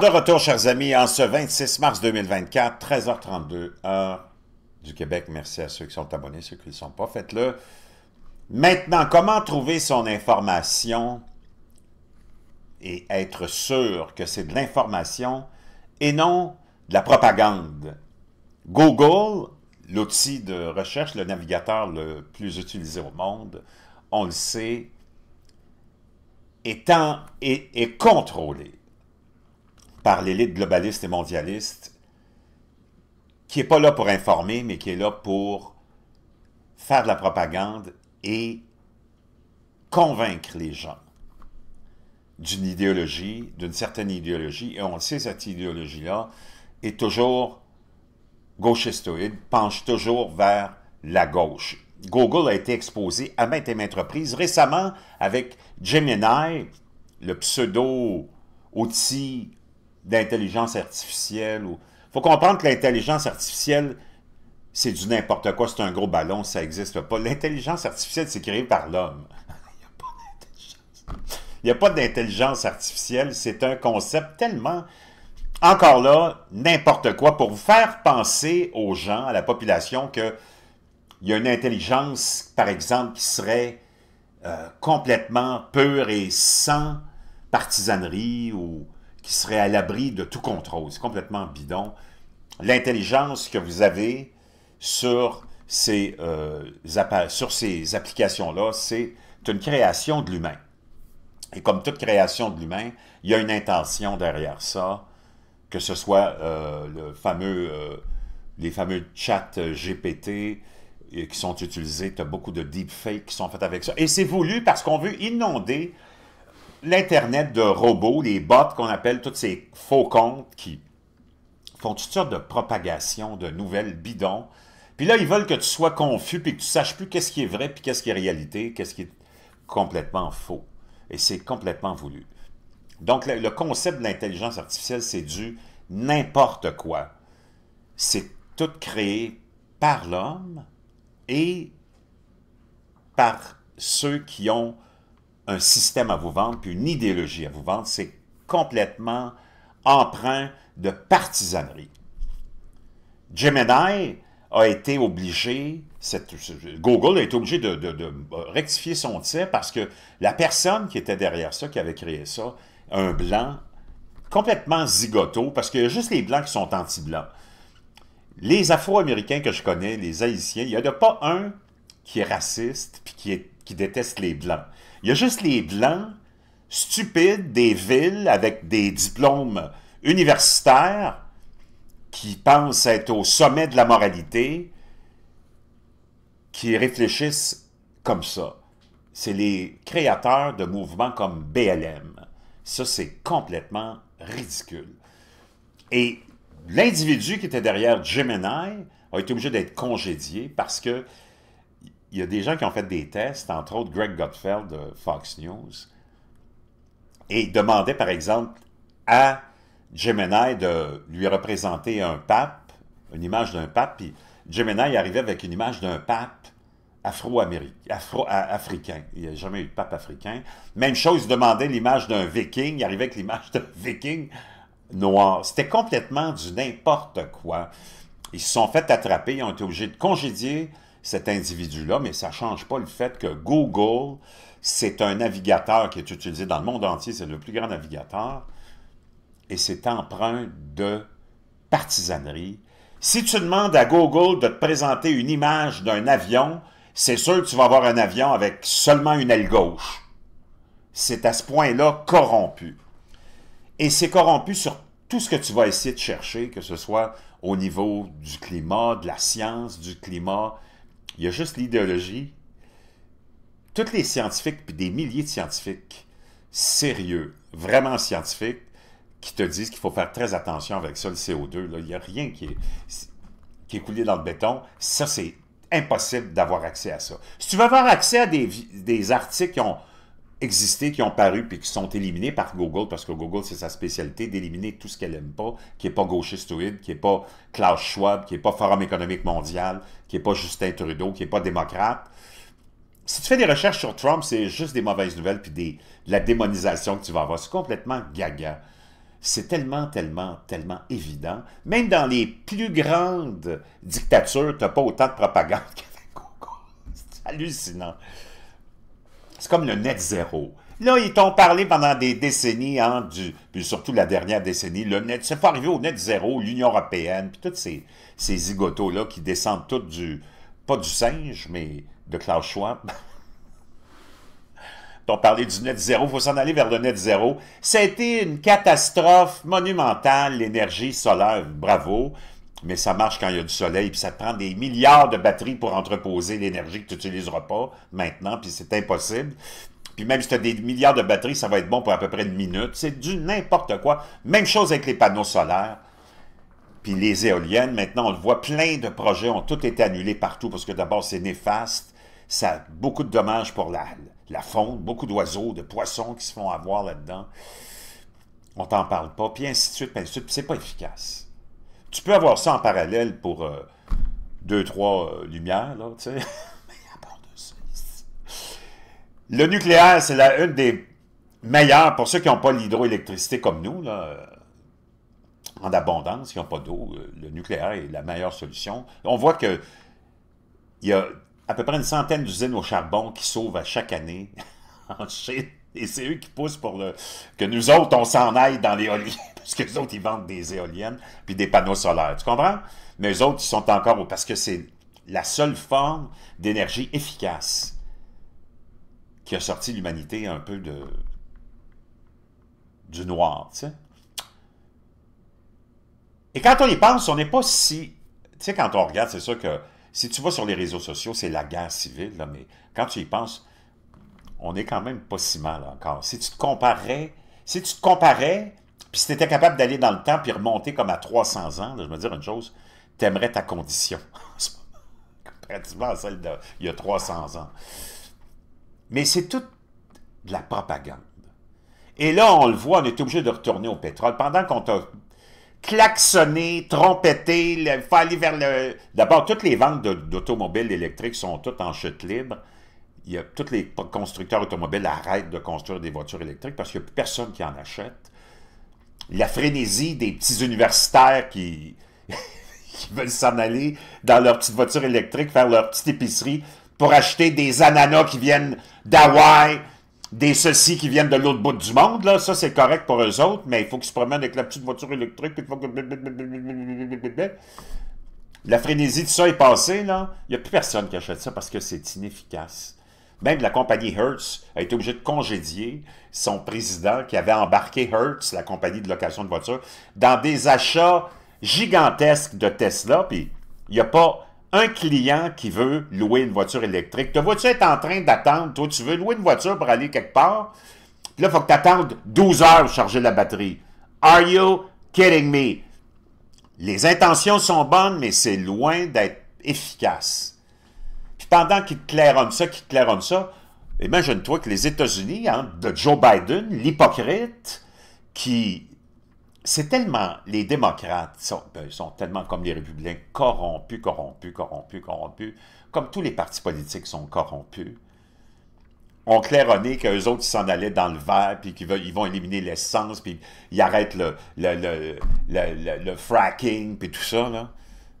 De retour, chers amis, en ce 26 mars 2024, 13h32, heure du Québec. Merci à ceux qui sont abonnés, ceux qui ne le sont pas, faites-le. Maintenant, comment trouver son information et être sûr que c'est de l'information et non de la propagande? Google, l'outil de recherche, le navigateur le plus utilisé au monde, on le sait, est contrôlé par l'élite globaliste et mondialiste, qui n'est pas là pour informer, mais qui est là pour faire de la propagande et convaincre les gens d'une idéologie, d'une certaine idéologie, et on le sait, cette idéologie-là est toujours gauchistoïde, penche toujours vers la gauche. Google a été exposé à maintes et maintes reprises, récemment avec Gemini, le pseudo-outil d'intelligence artificielle. Il faut comprendre que l'intelligence artificielle, c'est du n'importe quoi, c'est un gros ballon, ça n'existe pas. L'intelligence artificielle, c'est créé par l'homme. Il n'y a pas d'intelligence artificielle, c'est un concept tellement, encore là, n'importe quoi, pour vous faire penser aux gens, à la population, qu'il y a une intelligence, par exemple, qui serait euh, complètement pure et sans partisanerie ou qui serait à l'abri de tout contrôle. C'est complètement bidon. L'intelligence que vous avez sur ces, euh, sur ces applications-là, c'est une création de l'humain. Et comme toute création de l'humain, il y a une intention derrière ça, que ce soit euh, le fameux, euh, les fameux chats GPT qui sont utilisés, tu as beaucoup de deepfakes qui sont faits avec ça. Et c'est voulu parce qu'on veut inonder l'Internet de robots, les bots qu'on appelle tous ces faux comptes qui font toutes sortes de propagation de nouvelles bidons. Puis là, ils veulent que tu sois confus puis que tu saches plus qu'est-ce qui est vrai puis qu'est-ce qui est réalité, qu'est-ce qui est complètement faux. Et c'est complètement voulu. Donc, le, concept de l'intelligence artificielle, c'est du n'importe quoi. C'est tout créé par l'homme et par ceux qui ont un système à vous vendre, puis une idéologie à vous vendre, c'est complètement empreint de partisanerie. Gemini a été obligé, Google a été obligé de, rectifier son tir parce que la personne qui était derrière ça, qui avait créé ça, un blanc complètement zigoto, parce a juste les blancs qui sont anti-blancs. Les Afro-Américains que je connais, les Haïtiens, il n'y en a pas un qui est raciste puis qui, qui déteste les blancs. Il y a juste les Blancs, stupides, des villes avec des diplômes universitaires qui pensent être au sommet de la moralité, qui réfléchissent comme ça. C'est les créateurs de mouvements comme BLM. Ça, c'est complètement ridicule. Et l'individu qui était derrière Gemini a été obligé d'être congédié parce que il y a des gens qui ont fait des tests, entre autres Greg Gutfeld de Fox News, et demandait par exemple à Gemini de lui représenter un pape, une image d'un pape, puis Gemini arrivait avec une image d'un pape afro-américain, afro-africain. il n'y a jamais eu de pape africain. Même chose, il demandait l'image d'un viking, il arrivait avec l'image d'un viking noir. C'était complètement du n'importe quoi. Ils se sont fait attraper, ils ont été obligés de congédier cet individu-là, mais ça ne change pas le fait que Google, c'est un navigateur qui est utilisé dans le monde entier, c'est le plus grand navigateur, et c'est empreint de partisanerie. Si tu demandes à Google de te présenter une image d'un avion, c'est sûr que tu vas avoir un avion avec seulement une aile gauche. C'est à ce point-là corrompu. Et c'est corrompu sur tout ce que tu vas essayer de chercher, que ce soit au niveau du climat, de la science, du climat, il y a juste l'idéologie. Tous les scientifiques, puis des milliers de scientifiques sérieux, vraiment scientifiques, qui te disent qu'il faut faire très attention avec ça, le CO2. Là. Il n'y a rien qui est, qui est coulé dans le béton. Ça, c'est impossible d'avoir accès à ça. Si tu veux avoir accès à des, des articles qui ont existé, qui ont paru, puis qui sont éliminés par Google, parce que Google, c'est sa spécialité d'éliminer tout ce qu'elle n'aime pas, qui n'est pas gauchistoïde, qui n'est pas Klaus Schwab, qui n'est pas Forum économique mondial, qui n'est pas Justin Trudeau, qui n'est pas démocrate. Si tu fais des recherches sur Trump, c'est juste des mauvaises nouvelles, puis des, de la démonisation que tu vas avoir. C'est complètement gaga. C'est tellement, tellement, tellement évident. Même dans les plus grandes dictatures, tu n'as pas autant de propagande qu'avec Google. C'est hallucinant. C'est comme le net zéro. Là, ils t'ont parlé pendant des décennies, hein, puis surtout la dernière décennie, le net, c'est pas arriver au net zéro, l'Union européenne, puis tous ces, ces zigotos-là qui descendent tous du, pas du singe, mais de Klaus Schwab. t'ont parlé du net zéro, il faut s'en aller vers le net zéro. Ça a été une catastrophe monumentale, l'énergie solaire, bravo, mais ça marche quand il y a du soleil, puis ça te prend des milliards de batteries pour entreposer l'énergie que tu n'utiliseras pas maintenant, puis c'est impossible. Puis même si tu as des milliards de batteries, ça va être bon pour à peu près une minute. C'est du n'importe quoi. Même chose avec les panneaux solaires. Puis les éoliennes, maintenant, on le voit, plein de projets ont tout été annulés partout parce que d'abord, c'est néfaste. Ça a beaucoup de dommages pour la, la faune, beaucoup d'oiseaux, de poissons qui se font avoir là-dedans. On t'en parle pas, puis ainsi de suite, puis ainsi de suite, puis c'est pas efficace. Tu peux avoir ça en parallèle pour euh, deux, trois euh, lumières, là, tu sais. Le nucléaire, c'est une des meilleures, pour ceux qui n'ont pas l'hydroélectricité comme nous, là, en abondance, qui n'ont pas d'eau, euh, le nucléaire est la meilleure solution. On voit que il y a à peu près une centaine d'usines au charbon qui sauvent à chaque année en Chine. Et c'est eux qui poussent pour le, que nous autres, on s'en aille dans l'éolien, parce que les autres, ils vendent des éoliennes puis des panneaux solaires. Tu comprends? Mais eux autres, ils sont encore... Parce que c'est la seule forme d'énergie efficace qui a sorti l'humanité un peu de du noir, tu sais. Et quand on y pense, on n'est pas si... Tu sais, quand on regarde, c'est sûr que si tu vas sur les réseaux sociaux, c'est la guerre civile, là, mais quand tu y penses, on est quand même pas si mal encore. Si tu te comparais, si tu te comparais, puis si tu étais capable d'aller dans le temps puis remonter comme à 300 ans, je me dire une chose, tu aimerais ta condition, comparativement à celle d'il y a 300 ans. Mais c'est toute de la propagande. Et là, on le voit, on est obligé de retourner au pétrole. Pendant qu'on t'a klaxonné, trompetté, il faut aller vers le... D'abord, toutes les ventes d'automobiles électriques sont toutes en chute libre. Tous les constructeurs automobiles arrêtent de construire des voitures électriques parce qu'il n'y a plus personne qui en achète. La frénésie des petits universitaires qui, veulent s'en aller dans leur petite voiture électrique, faire leur petite épicerie, pour acheter des ananas qui viennent d'Hawaï, des ceci qui viennent de l'autre bout du monde, là, ça c'est correct pour eux autres, mais il faut qu'ils se promènent avec la petite voiture électrique, faut que... La frénésie de ça est passée, là. Il n'y a plus personne qui achète ça parce que c'est inefficace. Même la compagnie Hertz a été obligée de congédier son président qui avait embarqué Hertz, la compagnie de location de voitures, dans des achats gigantesques de Tesla, puis il n'y a pas un client qui veut louer une voiture électrique, te vois-tu être en train d'attendre, toi, tu veux louer une voiture pour aller quelque part, là, il faut que tu attendes 12 heures pour charger la batterie. Are you kidding me? Les intentions sont bonnes, mais c'est loin d'être efficace. Puis pendant qu'ils te claironnent ça, qu'ils te claironnent ça, imagine-toi que les États-Unis, hein, de Joe Biden, l'hypocrite, qui c'est tellement, les démocrates sont, ben, sont, tellement comme les républicains, corrompus, corrompus, corrompus, corrompus, comme tous les partis politiques sont corrompus. On claironné qu'eux autres s'en allaient dans le verre, puis qu'ils ils vont éliminer l'essence, puis ils arrêtent le, le, le, le, fracking, puis tout ça. Là.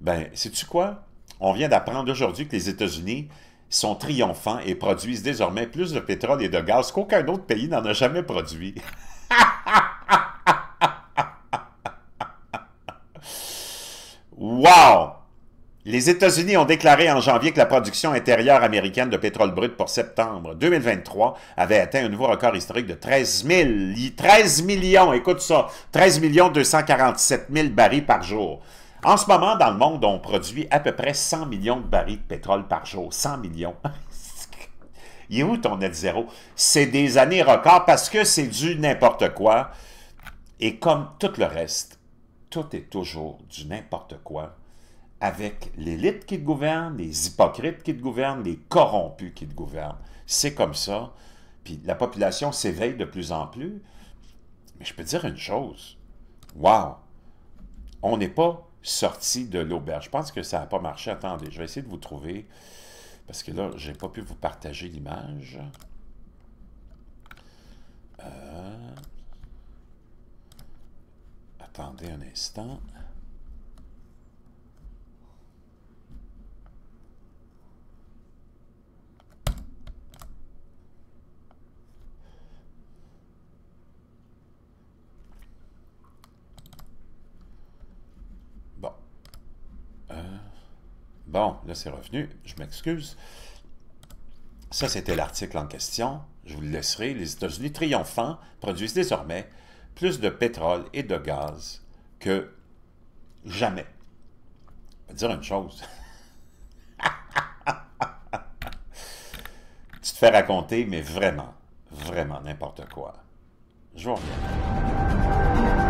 Ben, sais-tu quoi? On vient d'apprendre aujourd'hui que les États-Unis sont triomphants et produisent désormais plus de pétrole et de gaz qu'aucun autre pays n'en a jamais produit. Wow! Les États-Unis ont déclaré en janvier que la production intérieure américaine de pétrole brut pour septembre 2023 avait atteint un nouveau record historique de 13 000, 13 millions, écoute ça, 13 millions 247 000 barils par jour. En ce moment, dans le monde, on produit à peu près 100 millions de barils de pétrole par jour. 100 millions. Il est où ton net zéro? C'est des années records parce que c'est du n'importe quoi. Et comme tout le reste, tout est toujours du n'importe quoi avec l'élite qui te gouverne, les hypocrites qui te gouvernent, les corrompus qui te gouvernent. C'est comme ça. Puis la population s'éveille de plus en plus. Mais je peux dire une chose. Wow! On n'est pas sorti de l'auberge. Je pense que ça n'a pas marché. Attendez, je vais essayer de vous trouver. Parce que là, je n'ai pas pu vous partager l'image. Euh, Attendez un instant. Bon. Euh, bon, là c'est revenu. Je m'excuse. Ça, c'était l'article en question. Je vous le laisserai. Les États-Unis triomphants produisent désormais plus de pétrole et de gaz que jamais. Je vais dire une chose. tu te fais raconter, mais vraiment, vraiment n'importe quoi. Je vous reviens.